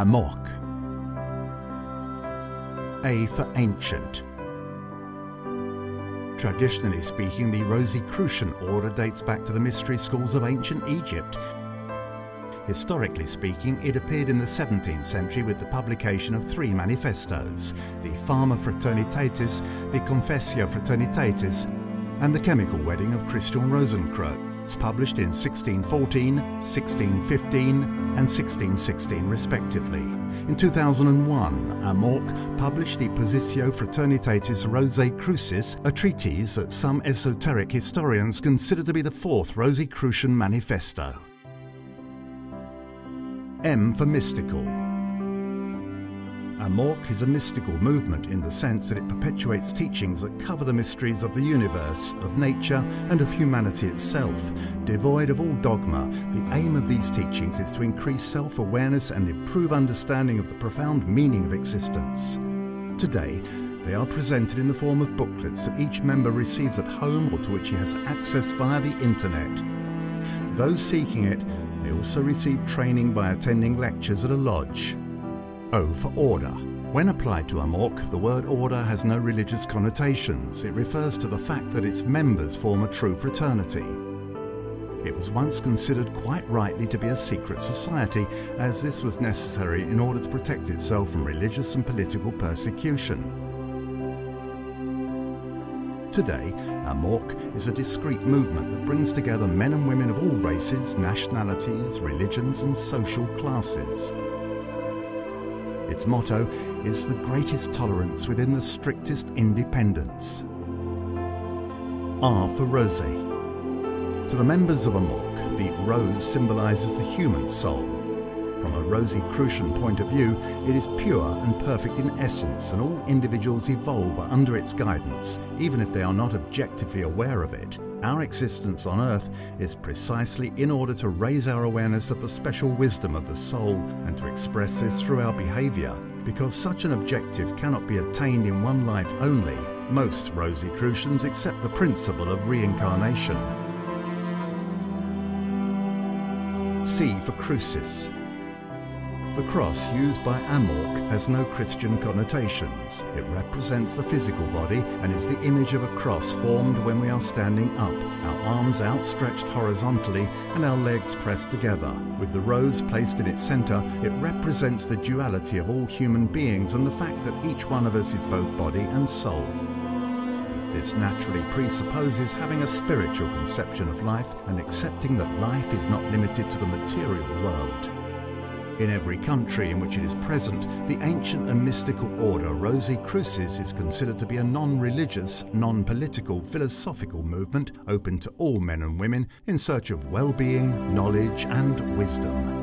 AMORC. A for ancient. Traditionally speaking, the Rosicrucian order dates back to the mystery schools of ancient Egypt. Historically speaking, it appeared in the 17th century with the publication of three manifestos the Fama Fraternitatis, the Confessio Fraternitatis, and the Chemical Wedding of Christian Rosenkreuz published in 1614, 1615 and 1616 respectively. In 2001, AMORC published the Positio Fraternitatis Rosae Crucis, a treatise that some esoteric historians consider to be the fourth Rosicrucian manifesto. M for mystical. AMORC is a mystical movement in the sense that it perpetuates teachings that cover the mysteries of the universe, of nature, and of humanity itself. Devoid of all dogma, the aim of these teachings is to increase self awareness and improve understanding of the profound meaning of existence. Today, they are presented in the form of booklets that each member receives at home or to which he has access via the internet. Those seeking it may also receive training by attending lectures at a lodge. O for order. When applied to AMORC, the word order has no religious connotations. It refers to the fact that its members form a true fraternity. It was once considered quite rightly to be a secret society, as this was necessary in order to protect itself from religious and political persecution. Today, AMORC is a discreet movement that brings together men and women of all races, nationalities, religions, and social classes. Its motto is the greatest tolerance within the strictest independence. R for Rose. To the members of AMORC, the rose symbolises the human soul. From a Rosicrucian point of view, it is pure and perfect in essence, and all individuals evolve under its guidance, even if they are not objectively aware of it. Our existence on earth is precisely in order to raise our awareness of the special wisdom of the soul and to express this through our behaviour. Because such an objective cannot be attained in one life only, most Rosicrucians accept the principle of reincarnation. C for Crucis. The cross used by AMORC has no Christian connotations. It represents the physical body and is the image of a cross formed when we are standing up, our arms outstretched horizontally and our legs pressed together. With the rose placed in its center, it represents the duality of all human beings and the fact that each one of us is both body and soul. This naturally presupposes having a spiritual conception of life and accepting that life is not limited to the material world. In every country in which it is present, the ancient and mystical order Rosae Crucis is considered to be a non-religious, non-political, philosophical movement open to all men and women in search of well-being, knowledge and wisdom.